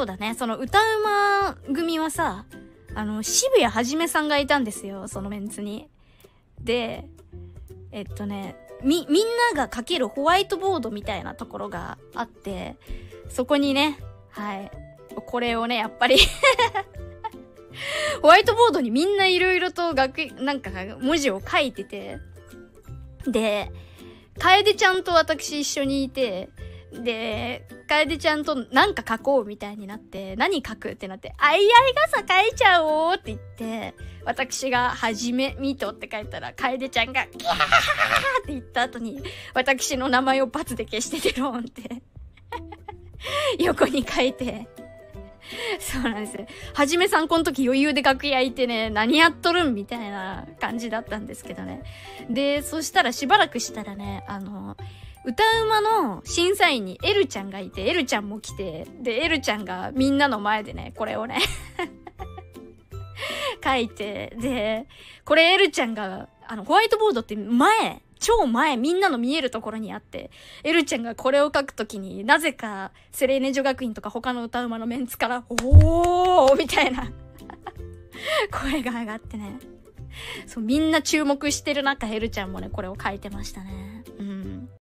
そうだね、その歌うま組はさ、あの、渋谷はじめさんがいたんですよ、そのメンツに。で、えっとね、み、みんなが書けるホワイトボードみたいなところがあって、そこにね、はい。これをね、やっぱり ホワイトボードにみんないろいろと学、なんか文字を書いてて、で、楓ちゃんと私一緒にいて、で、楓ちゃんとなんか書こうみたいになって、何書くってなって、あいあい傘書いちゃおうって言って、私がはじめみとって書いたら、楓ちゃんがキャーって言った後に、私の名前をバツで消しててローンって、横に書いて、そうなんです。はじめさんこの時余裕で楽屋いてね、何やっとるんみたいな感じだったんですけどね。で、そしたらしばらくしたらね、あの、歌うまの審査員にエルちゃんがいて、エルちゃんも来て、で、エルちゃんがみんなの前でね、これをね、書いて、で、これエルちゃんが、あの、ホワイトボードって前、超前、みんなの見えるところにあって、エルちゃんがこれを書くときになぜか、セレーネ女学院とか他の歌うまのメンツから、おーみたいな 声が上がってね。そう、みんな注目してる中、エルちゃんもね、これを書いてましたね。